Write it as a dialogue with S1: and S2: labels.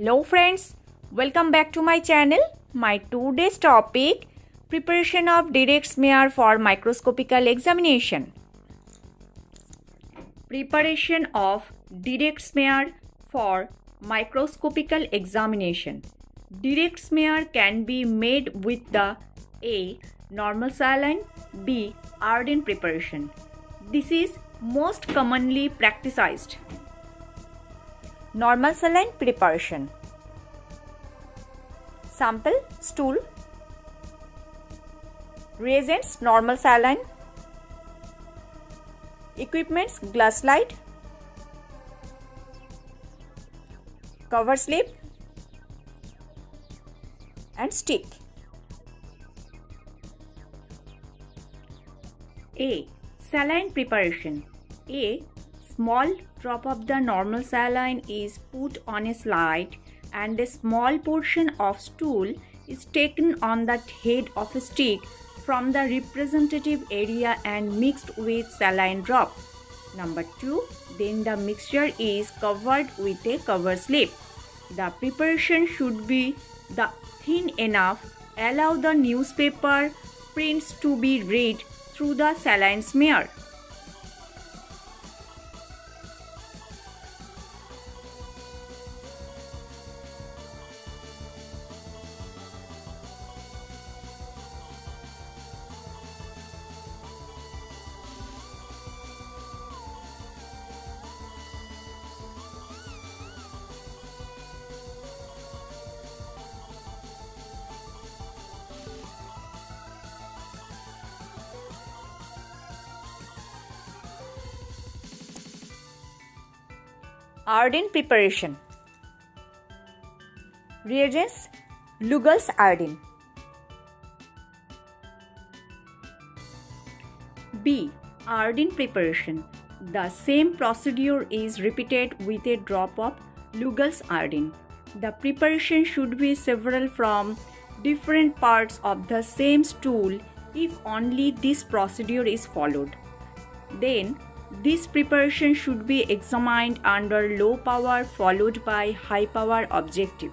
S1: Hello friends, welcome back to my channel. My today's topic preparation of direct smear for microscopical examination. Preparation of direct smear for microscopical examination. Direct smear can be made with the A. Normal saline B. iodine preparation. This is most commonly practiced. Normal saline preparation. Sample stool. Reagents normal saline. Equipments glass slide. Cover slip and stick. A. Saline preparation. A small drop of the normal saline is put on a slide and a small portion of stool is taken on the head of a stick from the representative area and mixed with saline drop. Number 2. Then the mixture is covered with a cover slip. The preparation should be the thin enough allow the newspaper prints to be read through the saline smear. Arden preparation. Reagents Lugol's iodine. B. iodine preparation. The same procedure is repeated with a drop of Lugol's iodine. The preparation should be several from different parts of the same stool if only this procedure is followed. Then this preparation should be examined under low power followed by high power objective.